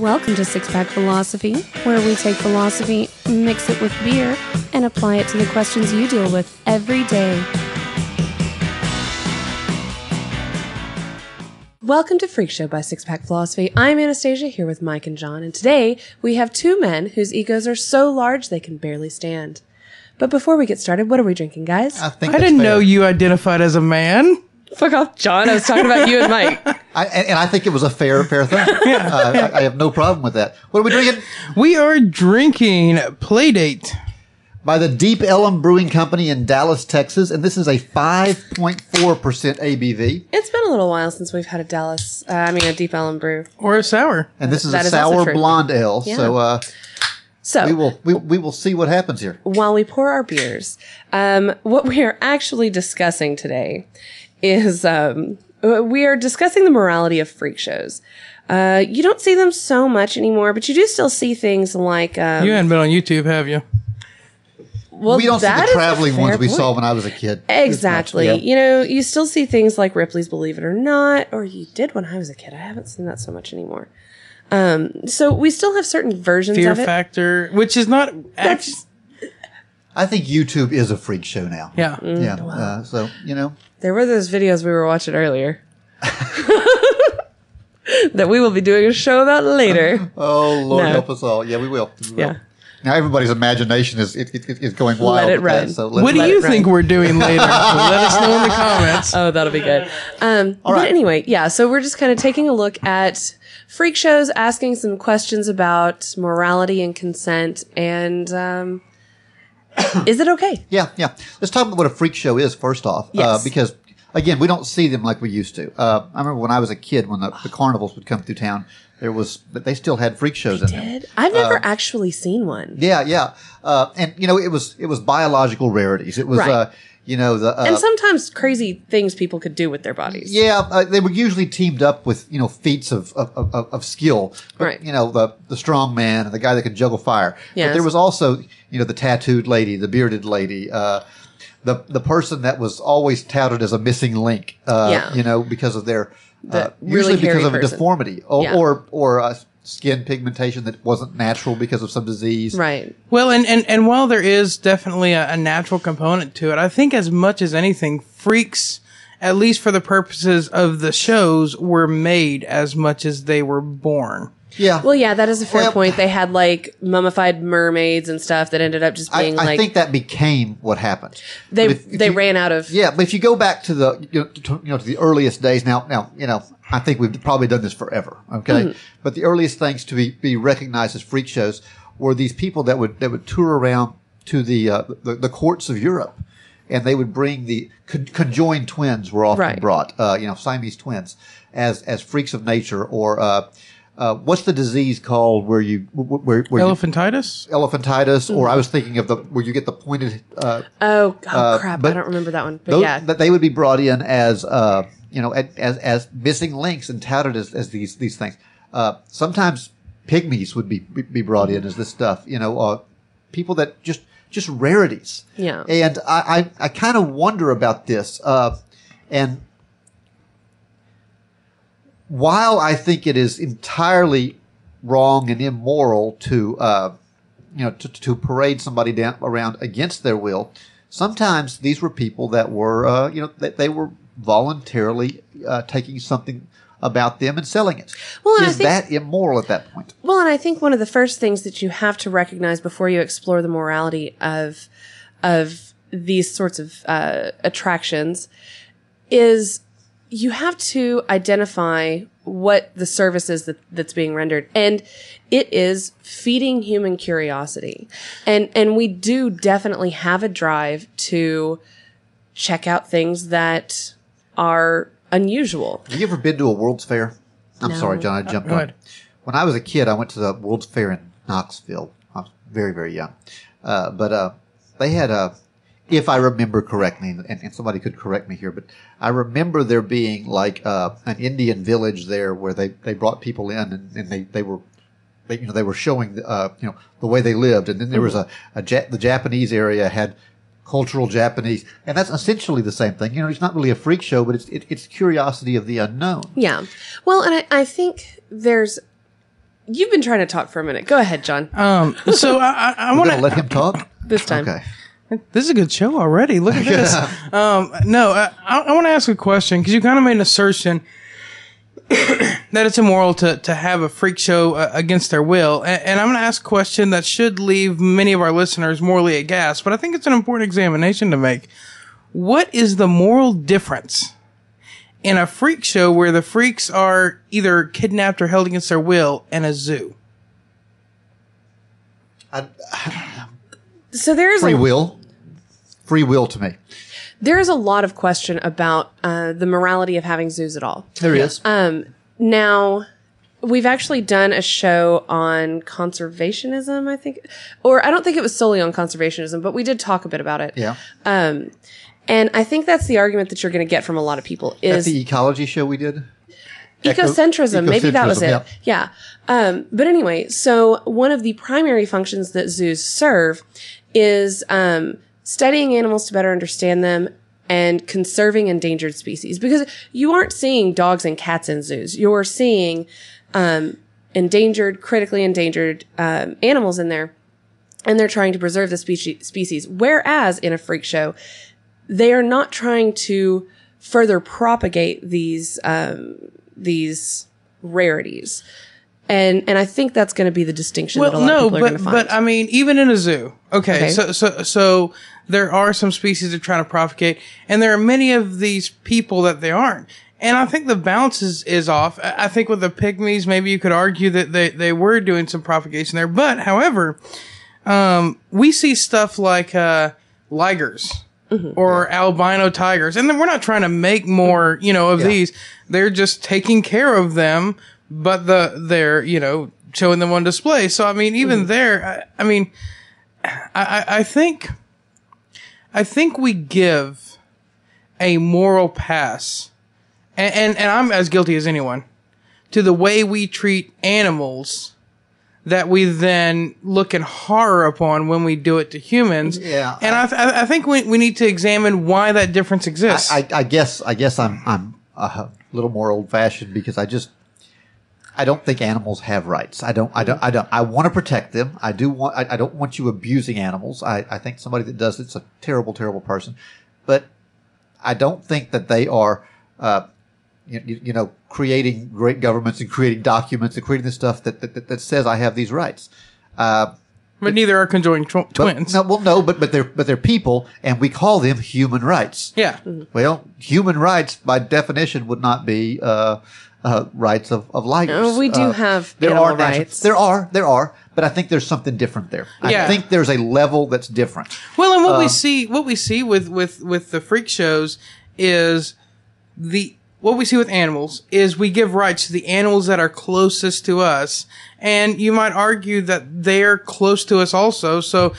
Welcome to Six Pack Philosophy, where we take philosophy, mix it with beer, and apply it to the questions you deal with every day. Welcome to Freak Show by Six Pack Philosophy. I'm Anastasia here with Mike and John, and today we have two men whose egos are so large they can barely stand. But before we get started, what are we drinking, guys? I think I that's didn't fair. know you identified as a man. Fuck off, John. I was talking about you and Mike. I, and, and I think it was a fair, fair thing. uh, I, I have no problem with that. What are we drinking? We are drinking Playdate. By the Deep Ellum Brewing Company in Dallas, Texas, and this is a 5.4% ABV. It's been a little while since we've had a Dallas, uh, I mean, a Deep Ellum brew. Or a sour. And this is That a is sour blonde ale. Yeah. So uh, So, we will we, we will see what happens here. while we pour our beers, um, what we are actually discussing today is um, we are discussing the morality of freak shows. Uh, you don't see them so much anymore, but you do still see things like um, You hadn't been on YouTube, have you? well, we don't see the traveling ones we point. saw when I was a kid. Exactly. Yeah. You know, you still see things like Ripley's Believe It or Not, or you did when I was a kid. I haven't seen that so much anymore. Um, so we still have certain versions Fear of it. Factor, which is not. Act- I think YouTube is a freak show now. yeah. Mm. Yeah. Uh, so, you know, There were those videos we were watching earlier that we will be doing a show about later. oh, Lord No. help us all. Yeah, we will. We will. Yeah. Now everybody's imagination is it, it, it- is going wild. Let it with that, run. so let What it do Let you it run. think we're doing later? Let us know in the comments. Oh, that'll be good. Um, but anyway, yeah. So we're just kind of taking a look at freak shows, asking some questions about morality and consent, and um, is it okay? Yeah, yeah. Let's talk about what a freak show is first off, uh, because again, we don't see them like we used to. Uh, I remember when I was a kid, when the, the carnivals would come through town, there was, but they still had freak shows in them. Did I've never actually seen one. Yeah, yeah. Uh, and you know, it was it was biological rarities. It was, Right. You know, the uh, and sometimes crazy things people could do with their bodies. Yeah, uh, they were usually teamed up with you know feats of of, of, of skill. But, Right. You know the the strong man and the guy that could juggle fire. But there was also you know the tattooed lady, the bearded lady, uh, the the person that was always touted as a missing link. Uh, Yeah. You know because of their The uh, really usually because of a deformity or Yeah. or or uh, skin pigmentation that wasn't natural because of some disease. Right. Well, and, and, and while there is definitely a, a natural component to it, I think as much as anything, freaks, at least for the purposes of the shows, were made as much as they were born. Yeah. Well, yeah, that is a fair Well- point. They had like mummified mermaids and stuff that ended up just being I like think that became what happened. they if- if they you- ran out of Yeah, but if you go back to the you know, to, you know to the earliest days now now you know I think we've probably done this forever. Okay, Mm-hmm. but the earliest things to be, be recognized as freak shows were these people that would that would tour around to the uh, the, the courts of Europe, and they would bring the con- conjoined twins were often Right. brought uh, you know Siamese twins as as freaks of nature or. Uh, uh, what's the disease called where you where, where you, Elephantitis? elephantitis? Or I was thinking of the where you get the pointed uh, Oh, oh crap! I don't remember that one. But those, yeah, that they would be brought in as uh, you know as as missing links and touted as, as these these things. Uh, sometimes pygmies would be be brought in as this stuff. You know, uh, people that just just rarities. Yeah. And I I, I kind of wonder about this. Uh, and while I think it is entirely wrong and immoral to uh, you know to, to parade somebody down around against their will, sometimes these were people that were uh, you know they, they were voluntarily uh, taking something about them and selling it. Well, is think- that immoral at that point? Well, and I think one of the first things that you have to recognize before you explore the morality of of these sorts of uh, attractions is you have to identify what the service is that, that's being rendered and it is feeding human curiosity and and we do definitely have a drive to check out things that are unusual Have you ever been to a World's Fair? I'm No. sorry, John. I jumped Go on. ahead. When I was a kid, I went to the World's Fair in Knoxville. I was very, very young. Uh, but uh, they had a, if I remember correctly, and, and somebody could correct me here, but I remember there being like uh, an Indian village there where they, they brought people in and, and they, they were they, you know they were showing uh, you know the way they lived, and then there was a, a ja- the Japanese area had cultural Japanese, and that's essentially the same thing. You know, it's not really a freak show, but it's it, it's curiosity of the unknown. Yeah. Well, and I, I think there's You've been trying to talk for a minute. Go ahead, John. Um, so I, I, I want gonna to. let him talk. this time. Okay. This is a good show already. Look at this. um, no, I, I want to ask a question because you kind of made an assertion that it's immoral to, to have a freak show uh, against their will. And, and I'm going to ask a question that should leave many of our listeners morally aghast, but I think it's an important examination to make. What is the moral difference in a freak show where the freaks are either kidnapped or held against their will and a zoo? I, So there's free a, will. Free will to me. there is a lot of question about uh, the morality of having zoos at all. There is. Now, we've actually done a show on conservationism, I think, or I don't think it was solely on conservationism, but we did talk a bit about it. yeah. And I think that's the argument that you're going to get from a lot of people is the ecology show we did. Eco- ecocentrism. Maybe that was it. ecocentrism, Yeah. Um, but anyway, so one of the primary functions that zoos serve is um, studying animals to better understand them and conserving endangered species. Because you aren't seeing dogs and cats in zoos. You're seeing um, endangered, critically endangered um, animals in there, and they're trying to preserve the specie- species. Whereas in a freak show, they are not trying to further propagate these um, these rarities. And and I think that's going to be the distinction that a Well, lot no, of people but to find. but I mean, even in a zoo, okay, Okay. So so so there are some species that are trying to propagate, and there are many of these people that they aren't. And I think the balance is, is off. I I think with the pygmies, maybe you could argue that they, they were doing some propagation there. But however, um, we see stuff like uh, ligers or albino tigers, and then we're not trying to make more, you know, of Yeah. these. They're just taking care of them, but the they're you know showing them on display. So I mean, even mm-hmm. there, I, I mean, I, I I think, I think we give a moral pass, and, and and I'm as guilty as anyone to the way we treat animals that we then look in horror upon when we do it to humans. Yeah, and I, th- I think we, we need to examine why that difference exists. I, I guess I guess I'm I'm a little more old fashioned because I just I don't think animals have rights. I don't I don't I don't I want to protect them. I do want I, I don't want you abusing animals. I, I think somebody that does it's a terrible terrible person. But I don't think that they are uh, you, you know creating great governments and creating documents and creating this stuff that that, that says I have these rights. Uh, but neither are conjoined tw- twins. No, well, no, but but they're but they're people, and we call them human rights. Yeah. Well, human rights by definition would not be uh, uh, rights of of ligers. We do Uh, have there are rights. There are there are, but I think there's something different there. I think there's a level that's different. Well, and what we Um, see, what we see with with with the freak shows is the what we see with animals is we give rights to the animals that are closest to us, and you might argue that they're close to us also. So,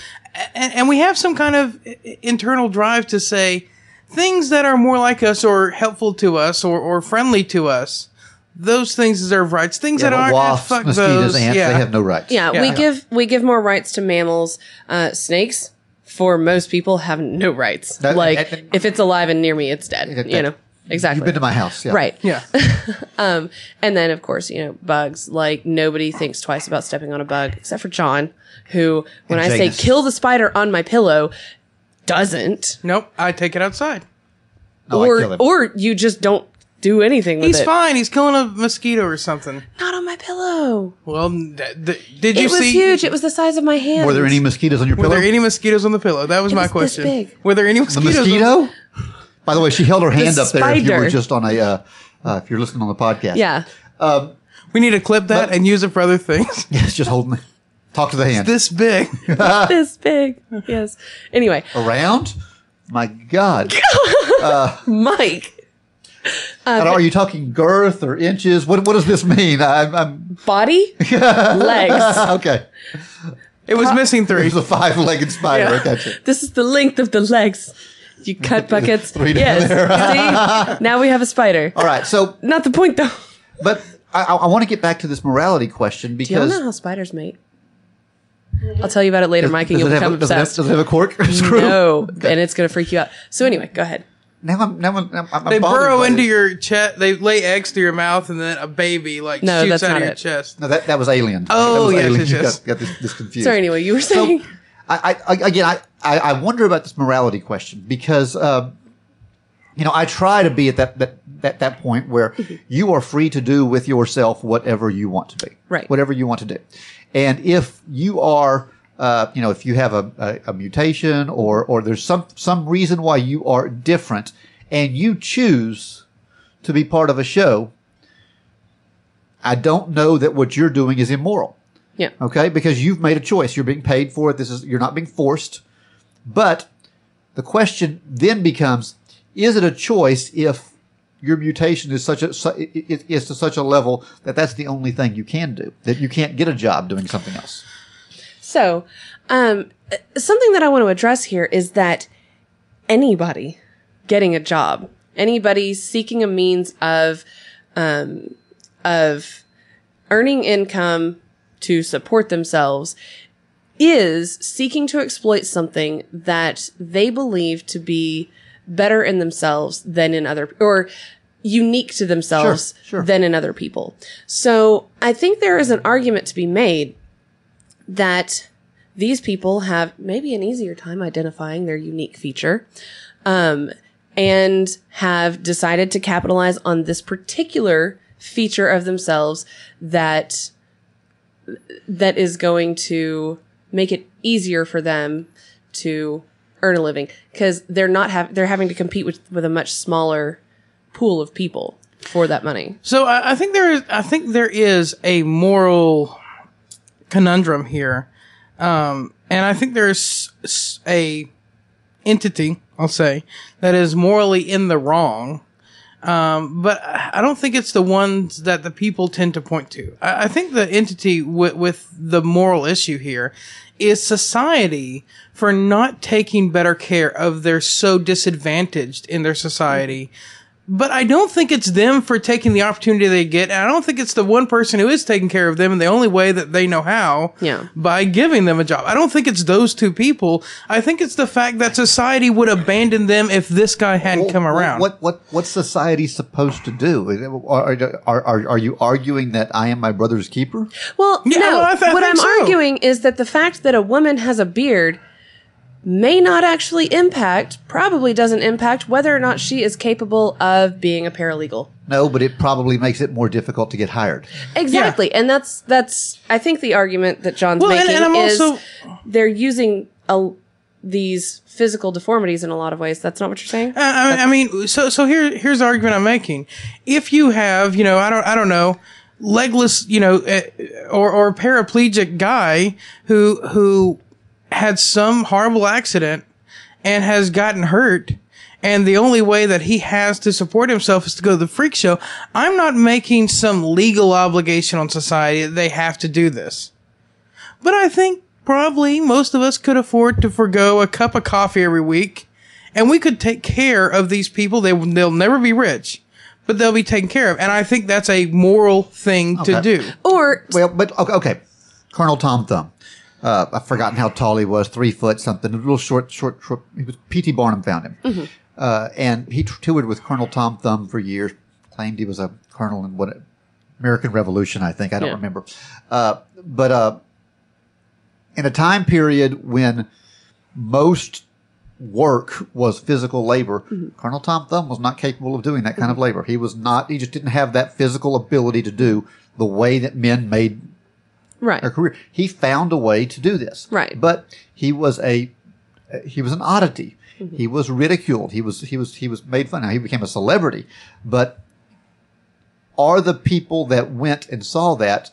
and, and we have some kind of internal drive to say things that are more like us or helpful to us or or friendly to us. Those things deserve rights. Things Yeah, that aren't, eh, wasps, fuck mosquitoes, those. ants, yeah. they have no rights. yeah, we Yeah. give we give more rights to mammals. Uh, snakes, for most people, have no rights. That- like and- and- if it's alive and near me, it's dead. That- you know exactly. You've been to my house, yeah. right. yeah. And then, of course, you know, bugs. Like, nobody thinks twice about stepping on a bug, except for John, who, when And I say kill the spider on my pillow, doesn't. Nope. I take it outside. No, I kill or, him. or you just don't do anything with it. He's it. fine. He's killing a mosquito or something. Not on my pillow. Well, th- th- did you It was see? huge. It was the size of my hand. Were there any mosquitoes on your pillow? Were pillow? there any mosquitoes on the pillow? That was It my was this question. big. Were there any the mosquitoes? on- mosquito? By the way, she held her hand up there. If you spider. were just on a, uh, uh, if you're listening on the podcast, Yeah. we need to clip that But- and use it for other things. yes, just holding. Talk to the hand. this big. this big. Yes. Anyway, Around? My God. Mike, Uh, I are you talking girth or inches? What What does this mean? I'm, I'm body, legs. okay. It was uh, missing three. There's a five-legged spider. I got you. This is the length of the legs. You cut buckets. Three down yes. there. See? Now we have a spider. All right. So, Not the point, though. but I, I want to get back to this morality question Do y'all because know how spiders mate? I'll tell you about it later, Mike, and you'll become a- does, it have, obsessed. does it have a cork or a screw? No, and it's going to freak you out. So anyway, go ahead. Now I'm now I'm, I'm, I'm They burrow by into this. your chest. They lay eggs through your mouth, and then a baby like No, shoots out of your it. chest. No, that that was Alien. Oh, that was yes, Alien. yes, You yes. Got, got this, this confused. Sorry. Anyway, you were So, saying. I, I, again, I, I, I wonder about this morality question because, um, you know, I try to be at that, that, that, that point where you are free to do with yourself whatever you want to be. Right. Whatever you want to do. And if you are, uh, you know, if you have a, a, a mutation or, or there's some, some reason why you are different and you choose to be part of a show, I don't know that what you're doing is immoral. yeah. Okay, because you've made a choice. You're being paid for it. This is you're not being forced. But the question then becomes: Is it a choice if your mutation is such a su- i- i- is to such a level that that's the only thing you can do that you can't get a job doing something else? So, um, something that I want to address here is that anybody getting a job, anybody seeking a means of, um, of earning income to support themselves is seeking to exploit something that they believe to be better in themselves than in other, or unique to themselves Sure, sure. than in other people. So I think there is an argument to be made that these people have maybe an easier time identifying their unique feature um, and have decided to capitalize on this particular feature of themselves that that is going to make it easier for them to earn a living because they're not have they're having to compete with with a much smaller pool of people for that money. So I, I think there is. I think there is a moral conundrum here, um, and I think there's a entity, I'll say, that is morally in the wrong. Um, but I don't think it's the ones that the people tend to point to. I, I think the entity with, with the moral issue here is society for not taking better care of their so disadvantaged in their society. But I don't think it's them for taking the opportunity they get. And I don't think it's the one person who is taking care of them in the only way that they know how. Yeah. By giving them a job. I don't think it's those two people. I think it's the fact that society would abandon them if this guy hadn't come around. What what what's society supposed to do? Are, are, are, are you arguing that I am my brother's keeper? Well, Yeah, no. well, I th- I what think I'm so. arguing is that the fact that a woman has a beard may not actually impact, probably doesn't impact whether or not she is capable of being a paralegal. No, but it probably makes it more difficult to get hired. Exactly, and that's that's I think the argument that John's Well, making and I'm is also- they're using a, these physical deformities in a lot of ways. That's not what you're saying. Uh, I, I mean, so so here here's the argument I'm making. If you have, you know, I don't I don't know, legless, you know, uh, or or paraplegic guy who who had some horrible accident and has gotten hurt. And the only way that he has to support himself is to go to the freak show. I'm not making some legal obligation on society that they have to do this. But I think probably most of us could afford to forego a cup of coffee every week, and we could take care of these people. They they'll never be rich, but they'll be taken care of. And I think that's a moral thing to do. Or Well, but okay, okay. Colonel Tom Thumb. Uh, I've forgotten how tall he was, three foot something, a little short, short, short. He was P.T. Barnum found him, uh, and he toured with Colonel Tom Thumb for years. Claimed he was a colonel in what American Revolution, I think. I don't Yeah. remember, uh, but uh, in a time period when most work was physical labor, Colonel Tom Thumb was not capable of doing that kind of labor. He was not. He just didn't have that physical ability to do the way that men made right, a career. He found a way to do this. Right. But he was a he was an oddity. He was ridiculed. He was he was he was made fun. Now he became a celebrity, but are the people that went and saw that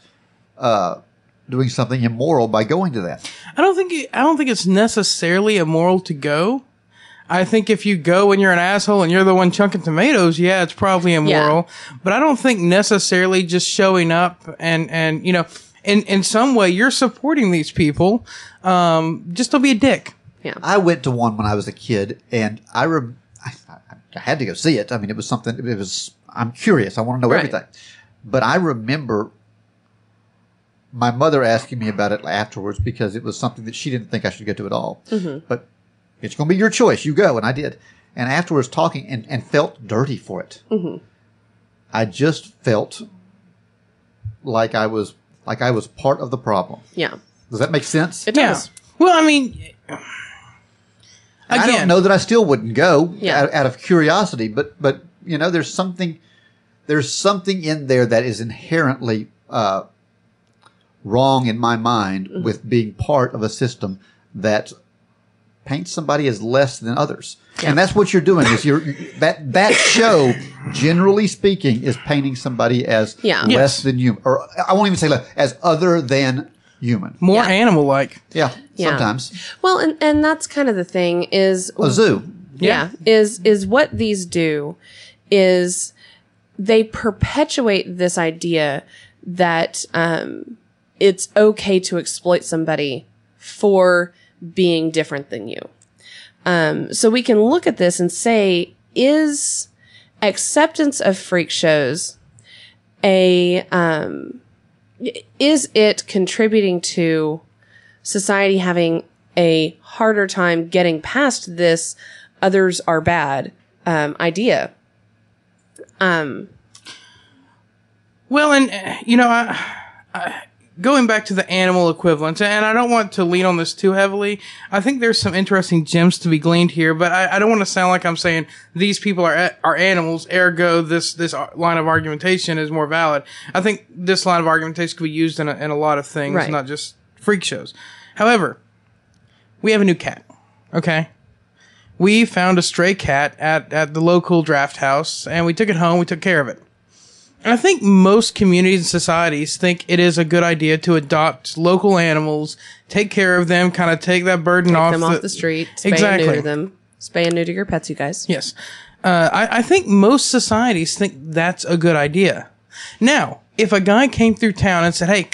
uh, doing something immoral by going to that? I don't think it, I don't think it's necessarily immoral to go. I think if you go and you're an asshole and you're the one chunking tomatoes, yeah, it's probably immoral. But I don't think necessarily just showing up and and you know, in in some way you're supporting these people. Um, just don't be a dick. Yeah. I went to one when I was a kid, and I rem- I, I, I had to go see it. I mean, it was something. It was. I'm curious. I want to know Right. everything. But I remember my mother asking me about it afterwards because it was something that she didn't think I should go to at all. But it's going to be your choice. You go, and I did. and afterwards talking and, and felt dirty for it. I just felt like I was like I was part of the problem. Yeah. Does that make sense? It Yeah. does. Well, I mean, I again, don't know that I still wouldn't go Yeah. out, out of curiosity, but but you know, there's something there's something in there that is inherently uh, wrong in my mind Mm-hmm. with being part of a system that paints somebody as less than others. And that's what you're doing is you're that that show generally speaking is painting somebody as Yeah. less Yes. than human or I won't even say less as other than human. more Yeah. animal-like. Yeah, Yeah. sometimes. Well, and, and that's kind of the thing is A zoo. yeah, is is what these do is they perpetuate this idea that um, it's okay to exploit somebody for being different than you. Um, so we can look at this and say, is acceptance of freak shows a um, is it contributing to society having a harder time getting past this others are bad um, idea. Well, and uh, you know, I, going back to the animal equivalents, and I don't want to lean on this too heavily. I think there's some interesting gems to be gleaned here, but I, I don't want to sound like I'm saying these people are are animals. Ergo, this this line of argumentation is more valid. I think this line of argumentation could be used in a, in a lot of things, Right. not just freak shows. However, we have a new cat. Okay. We found a stray cat at, at the local draft house and we took it home. We took care of it. I think most communities and societies think it is a good idea to adopt local animals, take care of them, kind of take that burden off, them off the street, spay Exactly. and neuter them, spay and neuter your pets, you guys. Yes. Uh, I, I think most societies think that's a good idea. Now, if a guy came through town and said, Hey,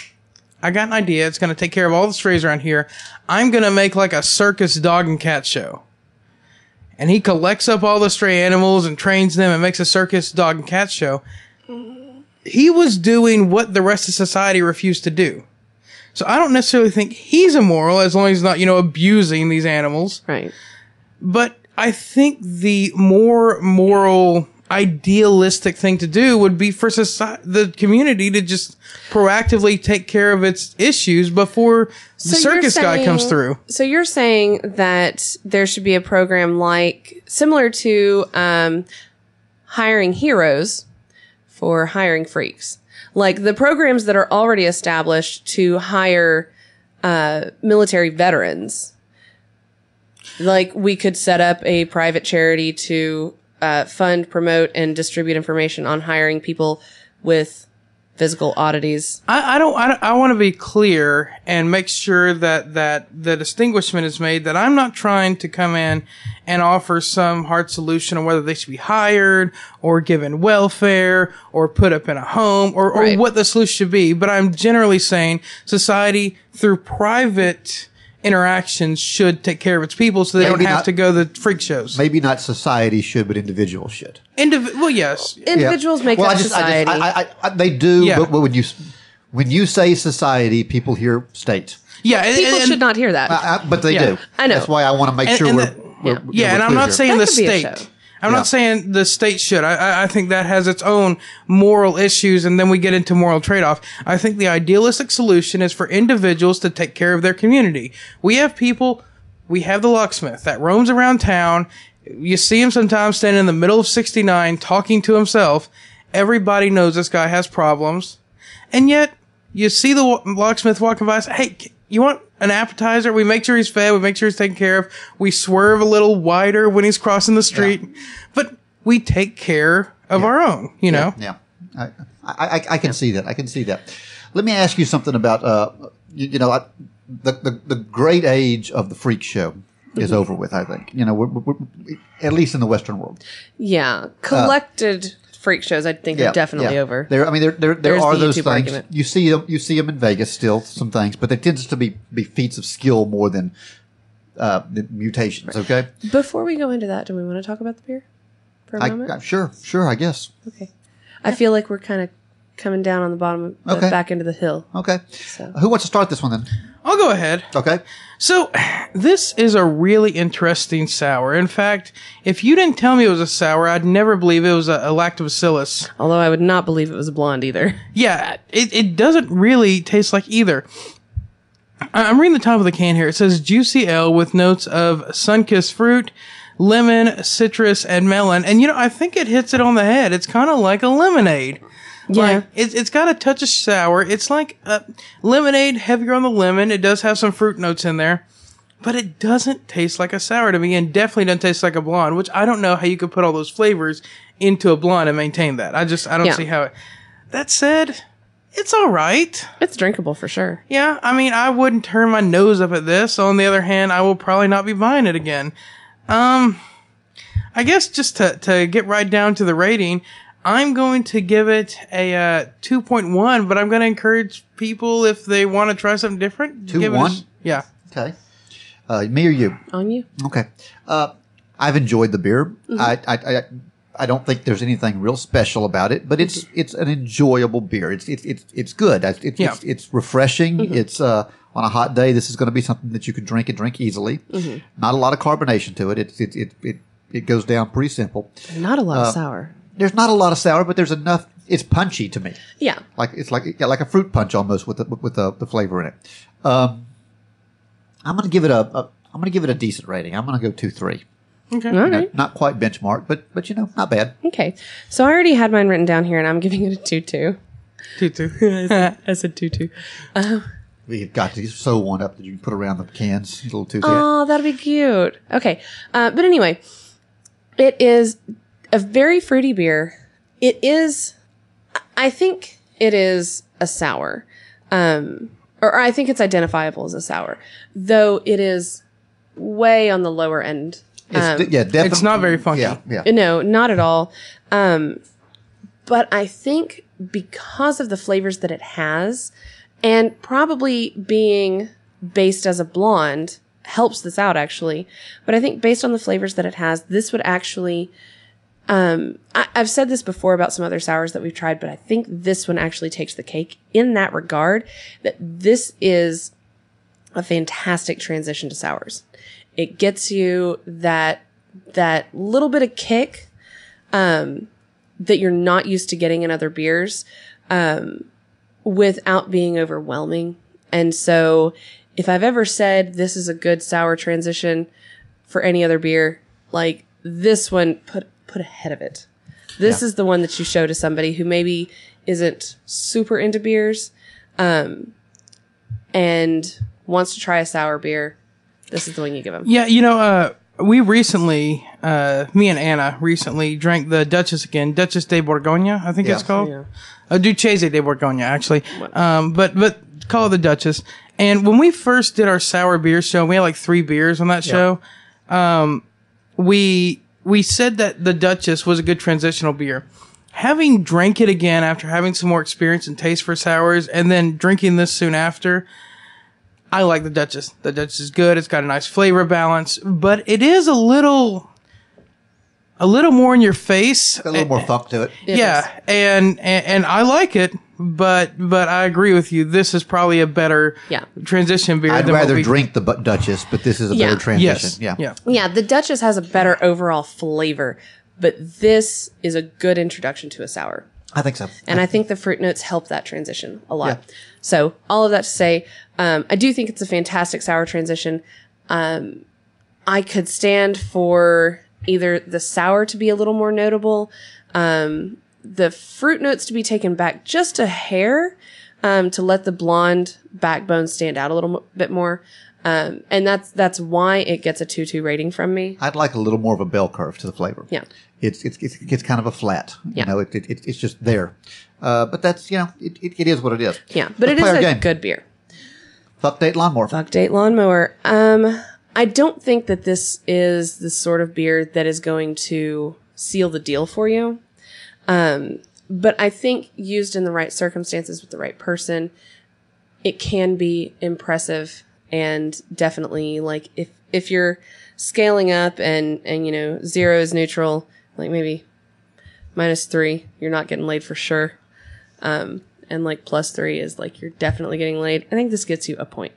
I got an idea. It's going to take care of all the strays around here. I'm going to make like a circus dog and cat show. And he collects up all the stray animals and trains them and makes a circus dog and cat show. He was doing what the rest of society refused to do. So I don't necessarily think he's immoral as long as he's not, you know, abusing these animals. Right. But I think the more moral, idealistic thing to do would be for society, the community to just proactively take care of its issues before the you're circus guy comes through. So you're saying that there should be a program like similar to um, hiring heroes for hiring freaks, like the programs that are already established to hire uh, military veterans. Like we could set up a private charity to uh, fund, promote, and distribute information on hiring people with physical oddities. I, I don't. I, I want to be clear and make sure that that the distinguishment is made. That I'm not trying to come in and offer some hard solution on whether they should be hired or given welfare or put up in a home or, or Right. what the solution should be. But I'm generally saying society through private interactions should take care of its people so they Maybe don't have not- to go to the freak shows. Maybe not society should, but individuals should. Indiv- well, yes. Individuals make well, up I just, society. I just, I, I, I, they do, Yeah. but when you when you say society, people hear state. Yeah. and- People and- should not hear that. I, I, but they Yeah. do. I know. That's why I want to make And- sure and we're, the- we're- Yeah, we're and I'm clear not here. saying That the could be a state. show. I'm Yeah. not saying the state should. I- I, think that has its own moral issues, and then we get into moral trade off. I think the idealistic solution is for individuals to take care of their community. We have people, we have the locksmith that roams around town. You see him sometimes standing in the middle of 69 talking to himself. Everybody knows this guy has problems. And yet, you see the locksmith walking by say, Hey, you want an appetizer? We make sure he's fed. We make sure he's taken care of. We swerve a little wider when he's crossing the street. But we take care of our own, you know? Yeah, I, I, I, I can see that. I can see that. Let me ask you something about, uh, you, you know, I, the, the the great age of the freak show is Mm-hmm. over with. I think you know, we're, we're, we're- at least in the Western world. yeah, collected freak shows. I think are definitely yeah. over. There, I mean, there, there, there There's are the those YouTube things. argument. You see them, you see them in Vegas still, some things, but there tends to be be feats of skill more than uh, mutations. Okay, Before we go into that, do we want to talk about the beer for a I, moment? I, sure, sure, I guess. okay. I feel like we're kind of coming down on the bottom, of the Okay. back into the hill. Okay, So who wants to start this one then? I'll go ahead. Okay. So, this is a really interesting sour. In fact, if you didn't tell me it was a sour, I'd never believe it was a, a lactobacillus. Although I would not believe it was a blonde either. Yeah, it, it doesn't really taste like either. I- I'm reading the top of the can here. It says juicy ale with notes of sun-kissed fruit, lemon, citrus, and melon. And you know, I think it hits it on the head. It's kind of like a lemonade. Yeah. Like, it's, it's got a touch of sour. It's like a lemonade, heavier on the lemon. It does have some fruit notes in there. But it doesn't taste like a sour to me and definitely doesn't taste like a blonde, which I don't know how you could put all those flavors into a blonde and maintain that. I just, I don't Yeah. see how it. That said, it's all right. It's drinkable for sure. Yeah, I mean, I wouldn't turn my nose up at this. On the other hand, I will probably not be buying it again. Um, I guess just to, to get right down to the rating, I'm going to give it a uh, 2.1, but I'm going to encourage people if they want to try something different. Two give it a one? yeah. Okay. Uh, me or you? On you? Okay. Uh, I've enjoyed the beer. Mm-hmm. I, I, I, I don't think there's anything real special about it, but it's it's an enjoyable beer. It's it's it's, it's good. It's it's, Yeah. it's, it's refreshing. Mm-hmm. It's uh, on a hot day. This is going to be something that you can drink and drink easily. Mm-hmm. Not a lot of carbonation to it. It's it it it, it goes down pretty simple. Not a lot Uh, of sour. There's not a lot of sour, but there's enough. It's punchy to me. Yeah. Like it's like yeah, like a fruit punch almost with the, with the, the flavor in it. Um, I'm going to give it a, a I'm going to give it a decent rating. I'm going to go two three. Okay. All You know, not quite benchmark, but but you know, not bad. Okay. So I already had mine written down here and I'm giving it a 2 2. Two, two. I said 2 2. We've got to sew one up that you can put around the cans. A little too thin. Oh, that'll be cute. Okay. Uh, but anyway, it is a very fruity beer. It is, I think it is a sour. Um, or I think it's identifiable as a sour, though it is way on the lower end. It's, yeah, definitely. It's not very funky. Yeah, yeah. No, not at all. Um, but I think because of the flavors that it has, and probably being based as a blonde helps this out actually. But I think based on the flavors that it has, this would actually. Um, I, I've said this before about some other sours that we've tried, but I think this one actually takes the cake in that regard. That this is a fantastic transition to sours. It gets you that that little bit of kick um, that you're not used to getting in other beers um, without being overwhelming. And so, if I've ever said this is a good sour transition for any other beer, like this one, put put ahead of it. This Yeah. is the one that you show to somebody who maybe isn't super into beers, um, and wants to try a sour beer. This is the one you give them. Yeah, you know, uh, we recently, uh, me and Anna recently drank the Duchess again, Duchess de Bourgogne, I think Yeah. it's called. Yeah. Uh, Duchesse de Bourgogne, actually. Um, but, but call it the Duchess. And when we first did our sour beer show, we had like three beers on that show. Um, we, we said that the Duchess was a good transitional beer. Having drank it again after having some more experience and taste for sours and then drinking this soon after, I like the Duchess. The Duchess is good. It's got a nice flavor balance, but it is a little, a little more in your face. Got a little more funk to it. It yeah, and, and and I like it, but but I agree with you. This is probably a better Yeah. transition beer. I'd than what rather we- drink the Bu- Duchess, but this is a Yeah. better transition. Yes. Yeah. Yeah. Yeah, the Duchess has a better overall flavor, but this is a good introduction to a sour. I think so. And I think the fruit notes help that transition a lot. Yeah. So all of that to say, um, I do think it's a fantastic sour transition. Um, I could stand for either the sour to be a little more notable, um, the fruit notes to be taken back just a hair, um, to let the blonde backbone stand out a little mo- bit more. Um, and that's, that's why it gets a 2-2 rating from me. I'd like a little more of a bell curve to the flavor. Yeah. It's it's it's, it's kind of a flat. You Yeah. know, it, it, it- it's just there. Uh, but that's you know, it, it, it is what it is. Yeah, but Let's it is a game. good beer. Fuck date lawnmower. Fuck date lawnmower. Um, I don't think that this is the sort of beer that is going to seal the deal for you. Um, but I think used in the right circumstances with the right person, it can be impressive and definitely like if if you're scaling up and and you know zero is neutral, like maybe minus three, you're not getting laid for sure. Um, and like plus three is like you're definitely getting laid. I think this gets you a point.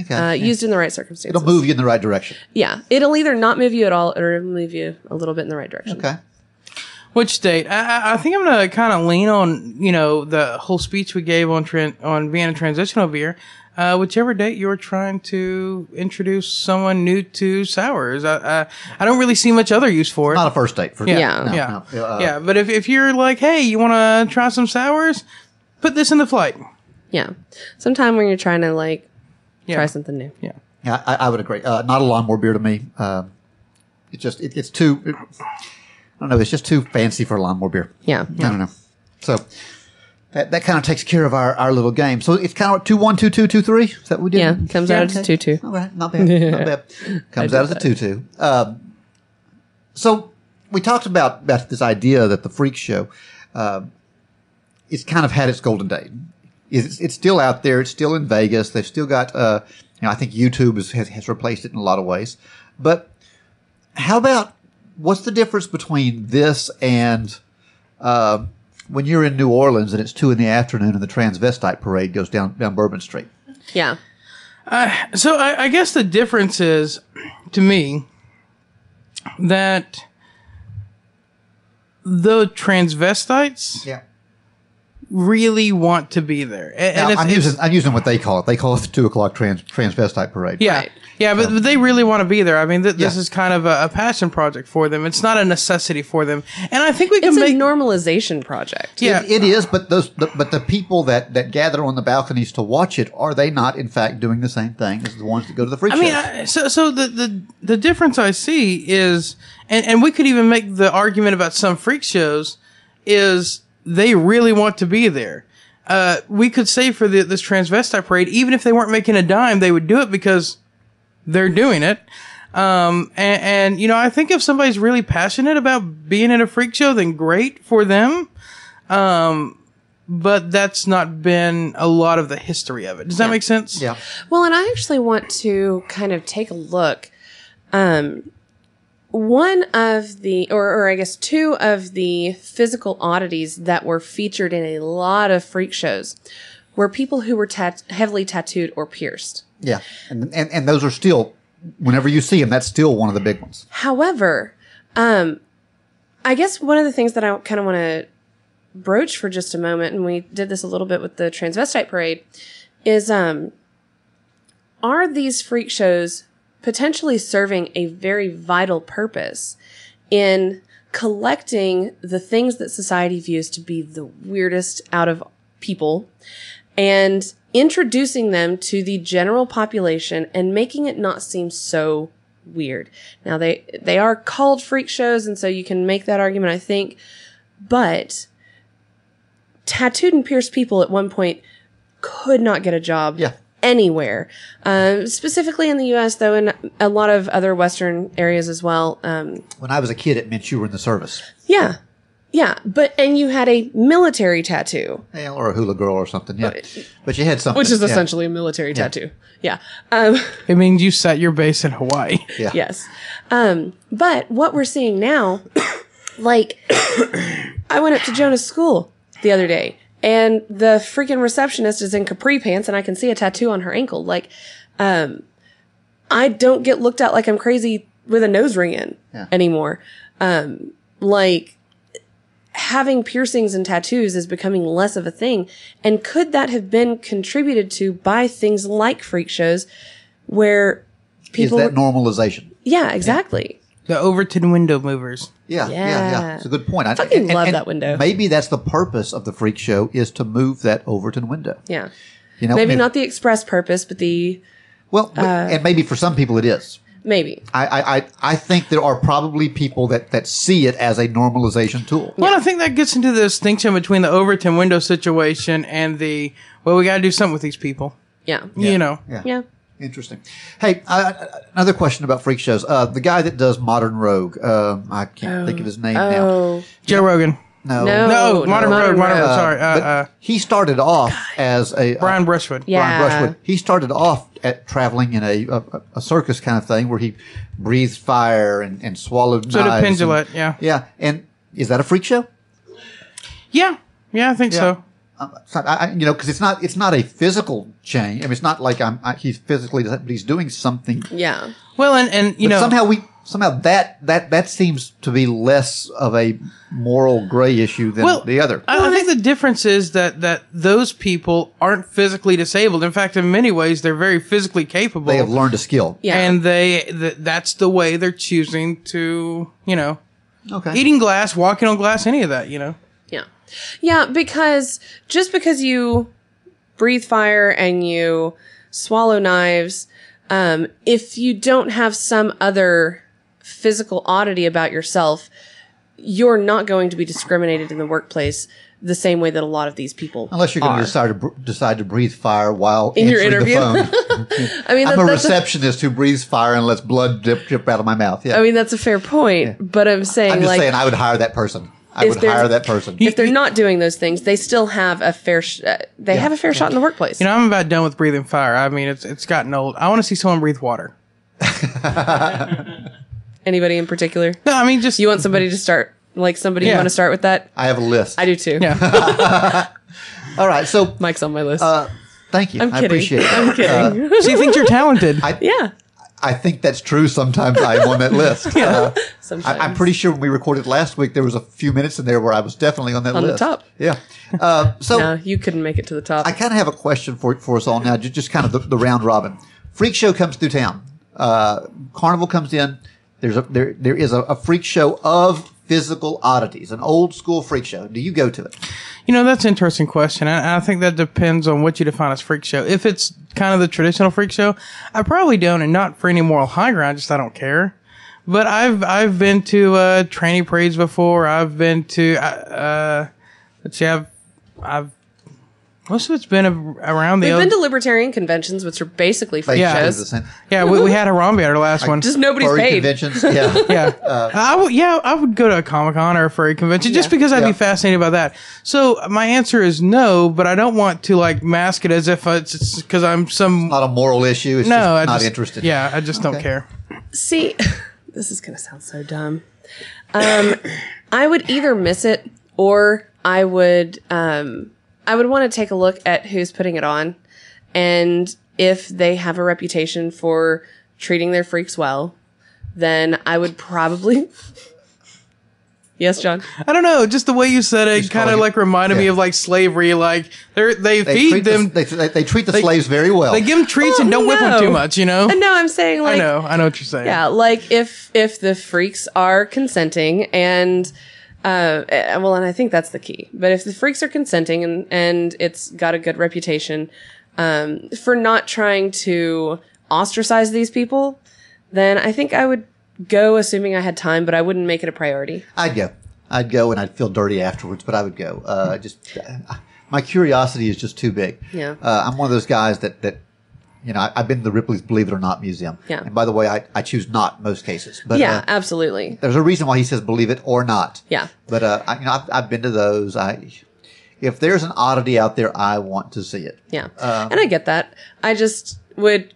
Okay. uh, used in the right circumstances. It'll move you in the right direction. Yeah, it'll either not move you at all, or it'll move you a little bit in the right direction. Okay. Which state? I, I- I think I'm gonna kind of lean on you know the whole speech we gave on tran- on being a transitional beer. Uh, whichever date you're trying to introduce someone new to sours, I, I I don't really see much other use for it. Not a first date. For yeah, Yeah. No, yeah, no. Uh, yeah. But if if you're like, hey, you want to try some sours, put this in the flight. Yeah, sometime when you're trying to like Yeah. try something new. Yeah. Yeah, I, I would agree. Uh, not a lawnmower beer to me. Um it's just it, it's too. It, I don't know. It's just too fancy for a lawnmower beer. Yeah, I don't know. So that that kind of takes care of our, our little game. So it's kind of two one two two two three. Is that what we did? Yeah, comes out as a okay. 2-2. All right, not bad. Not bad. Comes out as a two two. Um, so we talked about about this idea that the freak show, um, it's kind of had its golden day. It's, it's still out there. It's still in Vegas. They've still got. Uh, you know, I think YouTube has has replaced it in a lot of ways. But how about what's the difference between this and uh, when you're in New Orleans and it's two in the afternoon and the transvestite parade goes down down Bourbon Street? yeah, So I, I guess the difference is, to me, that the transvestites Yeah. Really want to be there, and, Now, it's, I'm it's- using I'm using what they call it. They call it the two o'clock trans transvestite parade. yeah, Right. yeah, but, but they really want to be there. I mean, th- this Yeah. is kind of a, a passion project for them. It's not a necessity for them, and I think we can it's a make normalization project. yeah. It, it is, but those, the, but the people that, that gather on the balconies to watch it, are they not, in fact, doing the same thing as the ones that go to the freak I mean. I, so so the, the the difference I see is, and and we could even make the argument about some freak shows, is they really want to be there. Uh, we could say for the, this transvestite parade, even if they weren't making a dime, they would do it because they're doing it. Um, and, and you know, I think if somebody's really passionate about being at a freak show, then great for them. Um, but that's not been a lot of the history of it. Does that make sense? yeah. Well, and I actually want to kind of take a look. Um, one of the, or, or I guess two of the physical oddities that were featured in a lot of freak shows were people who were tat- heavily tattooed or pierced. Yeah. And, and, and those are still, whenever you see them, that's still one of the big ones. However, um, I guess one of the things that I kind of want to broach for just a moment, and we did this a little bit with the transvestite parade, is um, are these freak shows potentially serving a very vital purpose in collecting the things that society views to be the weirdest out of people and introducing them to the general population and making it not seem so weird. Now they they are called freak shows and so you can make that argument I think, but tattooed and pierced people at one point could not get a job Yeah. Anywhere. Um, specifically in the U.S., though, in a lot of other Western areas as well. Um, When I was a kid, it meant you were in the service. yeah, yeah, but and you had a military tattoo, Yeah, or a hula girl or something. Yeah. But you had something. which is yeah. essentially a military tattoo. Yeah. Um, It means you set your base in Hawaii. Yeah. yes. Um, but what we're seeing now, like, I went up to Jonah's school the other day, and the freaking receptionist is in capri pants, and I can see a tattoo on her ankle. Like, um, I don't get looked at like I'm crazy with a nose ring in Yeah. anymore. Um, like having piercings and tattoos is becoming less of a thing. And could that have been contributed to by things like freak shows where people, Is that normalization? yeah, exactly. The Overton window movers. Yeah, yeah, yeah. Yeah. It's a good point. I Fucking love that window. Maybe that's the purpose of the freak show is to move that Overton window. Yeah. You know, Maybe and- not the express purpose, but the Well, but- uh, and maybe for some people it is. maybe. I, I, I, I think there are probably people that, that see it as a normalization tool. Well, I think that gets into the distinction between the Overton window situation and the well, we got to do something with these people. Yeah. You know, Yeah. Yeah. Interesting. Hey, uh, another question about freak shows. Uh, the guy that does Modern Rogue, um, I can't think of his name now. Oh, Joe Rogan. No. No. No, Modern Modern Rogue. Modern Rogue. Rogue. Sorry, uh, uh, he started off as a Brian Brushwood. Yeah. Brian Brushwood. He started off at traveling in a, a, a circus kind of thing where he breathed fire and, and swallowed So did knives and- yeah. Yeah. And is that a freak show? Yeah, yeah, I think Yeah. so. Um, it's not, I, I- you know, because it's not it's not a physical change. I mean, it's not like I'm I, he's physically, but he's doing something. Yeah. Well, and and you But know somehow we somehow that that that seems to be less of a moral gray issue than Well, the other. I, I think the difference is that that those people aren't physically disabled. In fact, in many ways, they're very physically capable. they have learned a skill. Yeah. and they th- that's the way they're choosing to you know Okay. eating glass, walking on glass, any of that. You know. Yeah. Yeah, because just because you breathe fire and you swallow knives, um, if you don't have some other physical oddity about yourself, you're not going to be discriminated in the workplace the same way that a lot of these people Unless you're going to decide to br- decide to breathe fire while In your interview? phone. I mean, I'm that- a receptionist who breathes fire and lets blood drip, drip out of my mouth. Yeah. I mean, that's a fair point, but I'm saying I'm just like saying I would hire that person. I If would hire that person. if they're not doing those things, they still have a fair sh- uh, they have a fair shot in the workplace. You know, I'm about done with breathing fire. I mean, it's it's gotten old. I want to see someone breathe water. Anybody in particular? No, I mean just You want somebody to start like somebody you want to start with that? I have a list. I do too. yeah. All right. So Mike's on my list. uh, thank you. I'm I kidding. appreciate that. I'm kidding. so you think you're talented? I, yeah. I think that's true. Sometimes I'm on that list. Uh, Sometimes. I, I'm pretty sure when we recorded last week, there was a few minutes in there where I was definitely on that On the list. top. Yeah. Uh, so No, you couldn't make it to the top. I kind of have a question for for us all now, ju- just kind of the, the round robin. Freak show comes through town. Uh, Carnival comes in. There's a there there is a, a freak show of physical oddities, an old school freak show. Do you go to it? You know, that's an interesting question. And I think that depends on what you define as freak show. If it's kind of the traditional freak show, I probably don't, and not for any moral high ground, just I don't care. But I've I've been to uh, training parades before. I've been to uh, uh let's see, I've I've most of it's been a- around the We've other, been to libertarian conventions, which are basically freak Basically shows. the same. yeah we, we had Harambe at our last one. Just nobody's Furry paid. conventions. Yeah. yeah, I would. Yeah, I would go to a comic con or a furry convention just Yeah. because I'd Yeah. be fascinated by that. So my answer is no, but I don't want to like mask it as if it's because I'm some. Not a moral issue. It's no, just I not just, interested. Yeah, I just don't care. See, this is going to sound so dumb. Um, I would either miss it or I would, um, I would want to take a look at who's putting it on and if they have a reputation for treating their freaks well, then I would probably. yes, John. I don't know. Just the way you said it kind of like reminded me of like slavery. Like they they, They feed treat them. The, they, they treat the slaves very well. they give them treats and Oh, don't whip them too oh, much. You know. No, I'm saying like I know. I know what you're saying. Yeah, like if if the freaks are consenting and uh well and I think that's the key. But if the freaks are consenting and and it's got a good reputation um for not trying to ostracize these people, then I think I would go assuming I had time, but I wouldn't make it a priority. I'd go. I'd go and I'd feel dirty afterwards, but I would go. Uh, just uh, my curiosity is just too big. Yeah. Uh, I'm one of those guys that that you know I, I've been to the Ripley's Believe It or Not museum. Yeah. And by the way, I, I choose not most cases, but yeah, uh, absolutely. there's a reason why he says believe it or not. Yeah. But uh, I, you know, I've, I've been to those. I if there's an oddity out there, I want to see it. Yeah. Uh, and I get that. I just would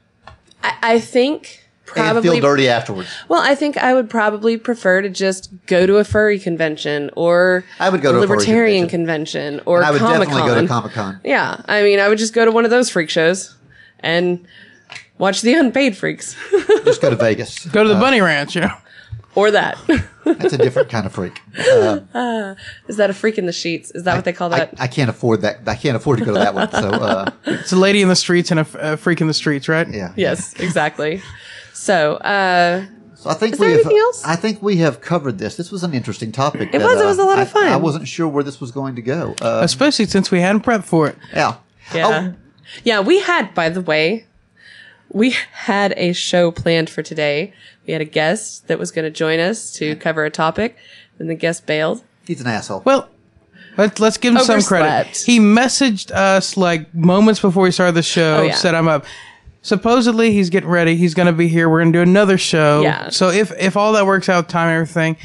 I, I think and probably feel dirty afterwards. Well, I think I would probably prefer to just go to a furry convention or I would go to a libertarian convention. convention, or And I would Comic definitely go to Comic Con. yeah, I mean, I would just go to one of those freak shows and watch the unpaid freaks Just go to Vegas. Go to the bunny ranch. You know. or that. That's a different kind of freak. Uh, Is that a freak in the sheets? Is that what they call I, that? I can't afford that. I can't afford to go to that one. So uh, It's a lady in the streets and a, f- a freak in the streets, right? yeah. yes, exactly. So, uh, So I think Is we there have, anything else? I think we have covered this. This was an interesting topic. It was. It was a lot of I- fun. I, wasn't sure where this was going to go. Uh, Especially since we hadn't prepped for it. yeah. yeah. Oh, Yeah, we had, by the way, we had a show planned for today. We had a guest that was going to join us to cover a topic, then the guest bailed. he's an asshole. Well, let's let's give him some credit. Overslept. He messaged us like moments before we started the show, Oh, yeah. said I'm up. Supposedly he's getting ready. He's going to be here. We're going to do another show. Yeah. So if if all that works out, time and everything,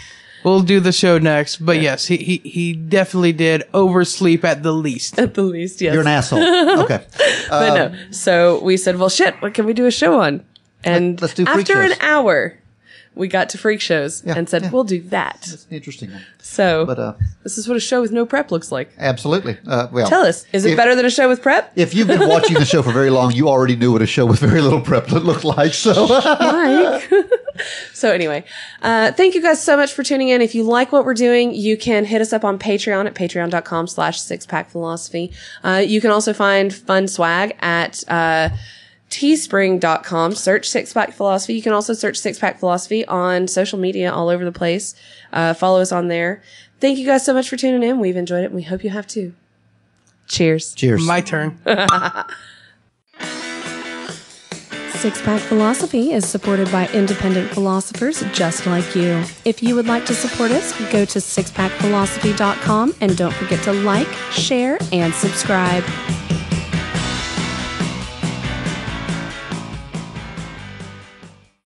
we'll do the show next. But yes, he he he definitely did oversleep at the least. At the least, yes. You're an asshole. Okay. but no. So we said, well, shit, what can we do a show on? And Let- let's do freak after an hour, we got to freak shows Yeah, and said yeah. we'll do that. It's an interesting one. So But uh, this is what a show with no prep looks like. absolutely. Uh, well, Tell us, is it if- better than a show with prep? If you've been watching the show for very long, you already knew what a show with very little prep looked like. So, Mike. so anyway, uh, thank you guys so much for tuning in. If you like what we're doing, you can hit us up on Patreon at patreon.com slash sixpack philosophy. Uh, you can also find fun swag at, uh, teespring.com. Search Six Pack Philosophy. You can also search Six Pack Philosophy on social media all over the place. Uh, follow us on there. Thank you guys so much for tuning in. We've enjoyed it and we hope you have too. Cheers. cheers. My turn. Six Pack Philosophy is supported by independent philosophers just like you. If you would like to support us, go to sixpackphilosophy.com and don't forget to like, share, and subscribe.